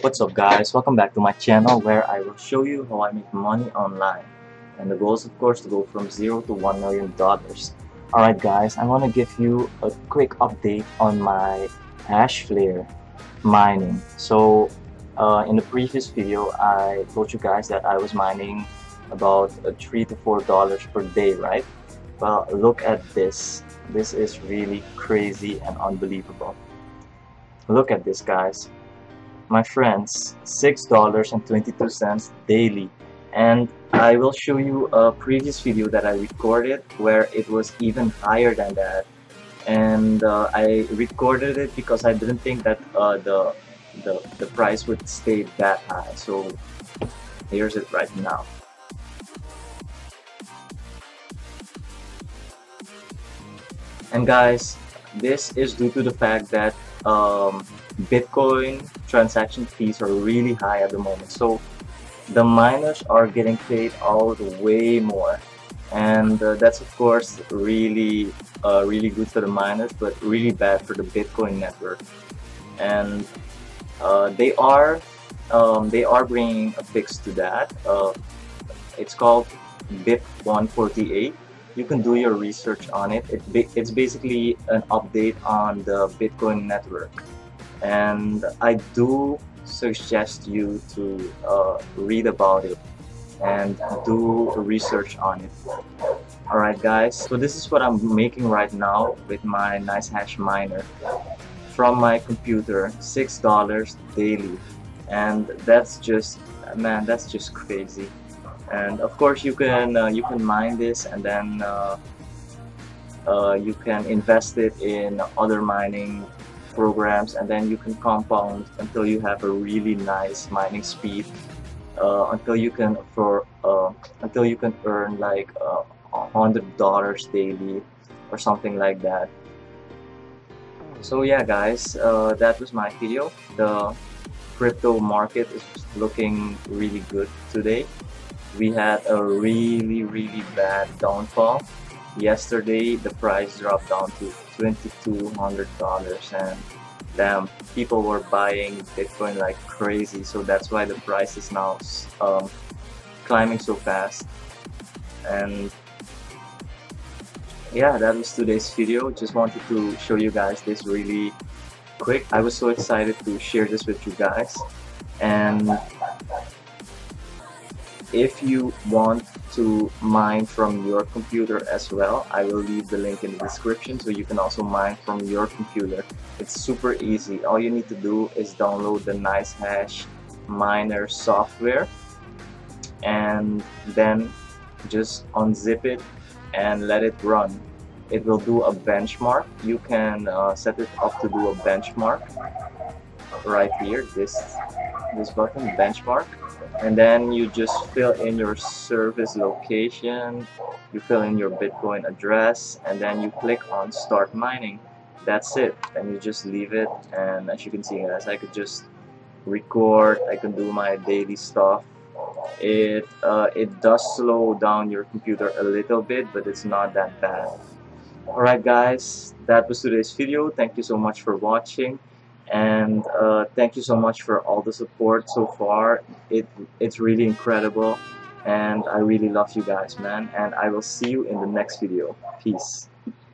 What's up guys, welcome back to my channel where I will show you how I make money online. And the goal is of course to go from 0 to 1 million dollars. Alright guys, I want to give you a quick update on my Hashflare mining. So uh, in the previous video I told you guys that I was mining about uh, 3 to 4 dollars per day, right? Well look at this. This is really crazy and unbelievable. Look at this guys my friends $6.22 daily. And I will show you a previous video that I recorded where it was even higher than that. And uh, I recorded it because I didn't think that uh, the, the the price would stay that high. So here's it right now. And guys this is due to the fact that um, Bitcoin transaction fees are really high at the moment. So the miners are getting paid out way more. And uh, that's of course really, uh, really good for the miners, but really bad for the Bitcoin network. And uh, they are, um, they are bringing a fix to that. Uh, it's called BIP 148 you can do your research on it. it it's basically an update on the Bitcoin network and I do suggest you to uh, read about it and do research on it. Alright guys. So this is what I'm making right now with my NiceHash miner from my computer six dollars daily. And that's just man that's just crazy. And of course you can uh, you can mine this and then uh, uh, you can invest it in other mining programs and then you can compound until you have a really nice mining speed uh, until you can for uh, until you can earn like uh, a hundred dollars daily or something like that. So yeah guys that was my video. The crypto market is looking really good today. We had a really really bad downfall yesterday the price dropped down to $2200 and damn people were buying bitcoin like crazy. So that's why the price is now um, climbing so fast. And yeah that was today's video. Just wanted to show you guys this really quick. I was so excited to share this with you guys. And if you want to mine from your computer as well I will leave the link in the description so you can also mine from your computer. It's super easy. All you need to do is download the NiceHash miner software and then just unzip it and let it run. It will do a benchmark. You can uh, set it up to do a benchmark right here. This this button benchmark and then you just fill in your service location you fill in your bitcoin address and then you click on start mining. That's it. And you just leave it. And as you can see guys I could just record I can do my daily stuff. It uh, it does slow down your computer a little bit but it's not that bad. Alright guys that was today's video. Thank you so much for watching and uh, thank you so much for all the support so far. It it's really incredible. And I really love you guys man. And I will see you in the next video. Peace